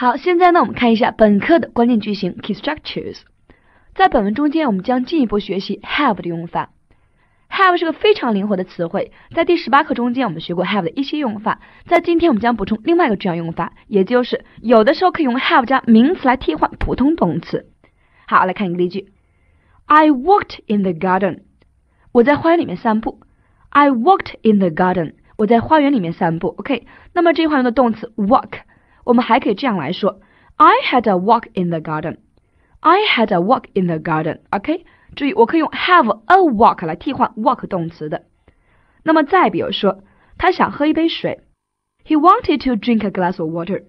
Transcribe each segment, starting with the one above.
好，现在呢，我们看一下本课的关键句型 key structures。在本文中间，我们将进一步学习 have 的用法。have 是个非常灵活的词汇，在第十八课中间我们学过 have 的一些用法，在今天我们将补充另外一个重要用法，也就是有的时候可以用 have 加名词来替换普通动词。好，来看一个例句：I walked in the garden。我在花园里面散步。I walked in the garden。我在花园里面散步。OK，那么这句话用的动词 walk，我们还可以这样来说：I had a walk in the garden。I had a walk in the garden。OK。注意，我可以用 have a walk 来替换 walk 动词的。那么再比如说，他想喝一杯水，He wanted to drink a glass of water.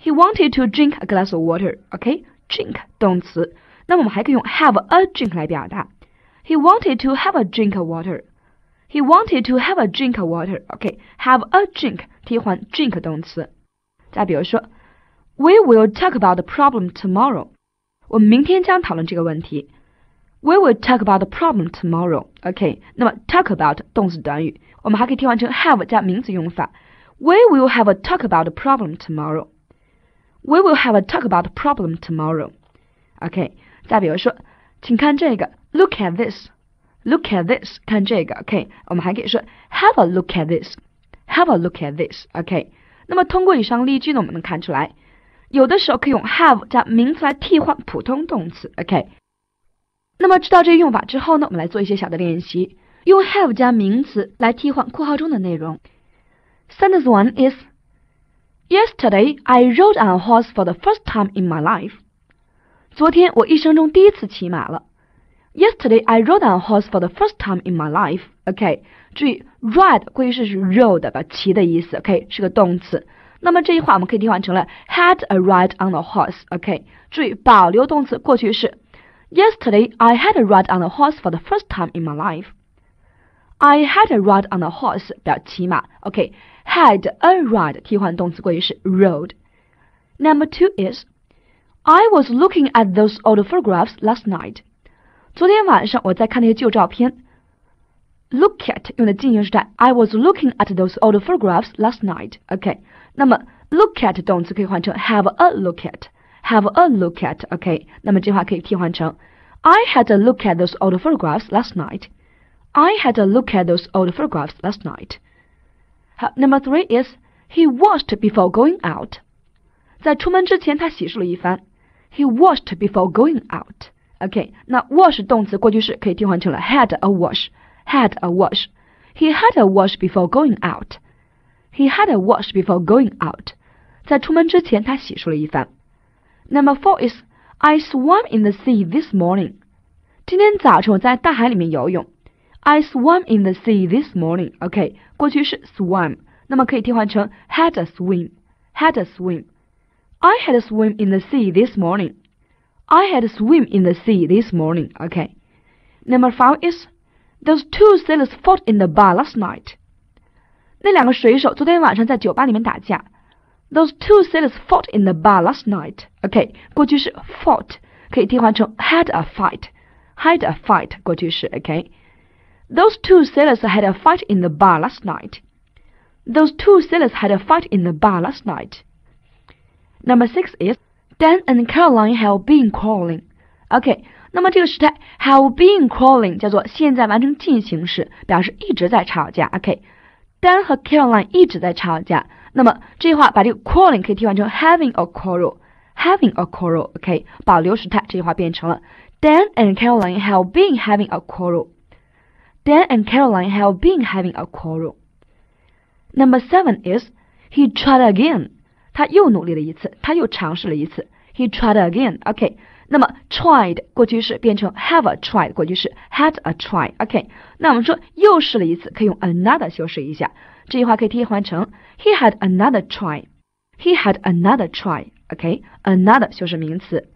He wanted to drink a glass of water. OK，drink 动词。那么我们还可以用 have a drink 来表达。He wanted to have a drink of water. He wanted to have a drink of water. OK，have a drink 替换 drink 动词。 再比如说，We will talk about the problem tomorrow. 我们明天将讨论这个问题。We will talk about the problem tomorrow. OK，那么 talk about 动词短语，我们还可以替换成 have 加名词用法。We will have a talk about the problem tomorrow. We will have a talk about the problem tomorrow. OK，再比如说，请看这个，Look at this. Look at this，看这个。OK，我们还可以说 Have a look at this. Have a look at this. OK， 那么通过以上例句呢，我们能看出来，有的时候可以用 have 加名词来替换普通动词。OK。那么知道这些用法之后呢，我们来做一些小的练习，用 have 加名词来替换括号中的内容。Sentence one is Yesterday I rode on a horse for the first time in my life. 昨天我一生中第一次骑马了。Yesterday I rode on a horse for the first time in my life. OK，注意 ride 过去式是 rode 把骑的意思，OK 是个动词。那么这句话我们可以替换成了 had a ride on a horse. OK，注意保留动词过去式。Yesterday, I had a ride on a horse for the first time in my life. I had a ride on a horse 表骑马，OK，had a ride 替换动词过去式 rode。Number two is I was looking at those old photographs last night. 昨天晚上我在看那些旧照片。Look at 用的进行时态，I was looking at those old photographs last night. OK，那么 look at 动词可以换成 have a look at。have a look at. OK，那么这句话可以替换成 I had a look at those old photographs last night. I had a look at those old photographs last night. 好，Number three is he washed before going out. 在出门之前，他洗漱了一番。He washed before going out. OK，那 wash 动词过去式可以替换成了 had a wash. Had a wash. He had a wash before going out. He had a wash before going out. 在出门之前，他洗漱了一番。Number four is I swam in the sea this morning. 今天早晨我在大海里面游泳。I swam in the sea this morning. OK，过去式 swam，那么可以替换成 had a swim. Had a swim. I had a swim in the sea this morning. I had a swim in the sea this morning. OK. Number five is those two sailors fought in the bar last night. 那两个水手昨天晚上在酒吧里面打架。those two sailors fought in the bar last night. OK，过去式 fought 可以替换成 had a fight. Had a fight 过去式 OK。Those two sailors had a fight in the bar last night. Those two sailors had a fight in the bar last night. Number six is Dan and Caroline have been quarreling. OK，那么这个时态 have been quarreling 叫做现在完成进行时，表示一直在吵架。OK，Dan 和 Caroline 一直在吵架。那么这句话把这个 quarreling 可以替换成 having a quarrel，having a quarrel，OK，保留时态，这句话变成了 Dan and Caroline have been having a quarrel。Dan and Caroline have been having a quarrel. Number seven is he tried again. 他又努力了一次，他又尝试了一次。He tried again. OK，那么 tried 过去式变成 have a tried 过去式 had a try。OK，那我们说又试了一次，可以用 another 修饰一下。这句话可以替换成 He had another try. He had another try. OK, another 修饰名词。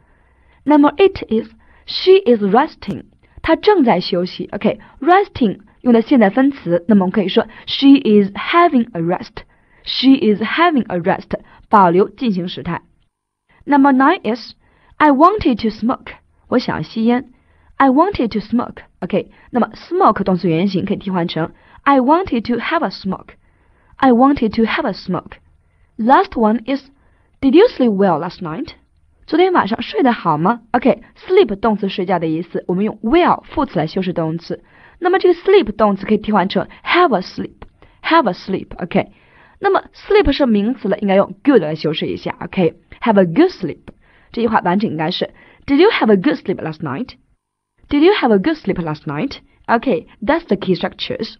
那么 it is she is resting. 她正在休息。OK, resting 用的现在分词，那么我们可以说 she is having a rest. She is having a rest. 保留进行时态。Number nine is I wanted to smoke. 我想吸烟。I wanted to smoke. OK，那么 smoke 动词原形可以替换成 I wanted to have a smoke. I wanted to have a smoke. Last one is Did you sleep well last night？昨天晚上睡得好吗？OK，sleep 动词睡觉的意思，我们用 well 副词来修饰动词。那么这个 sleep 动词可以替换成 have a sleep，have a sleep。OK， 那么 sleep 是名词了，应该用 good 来修饰一下。OK，have a good sleep。这句话完整应该是 Did you have a good sleep last night？Did you have a good sleep last night? Okay, that's the key structures.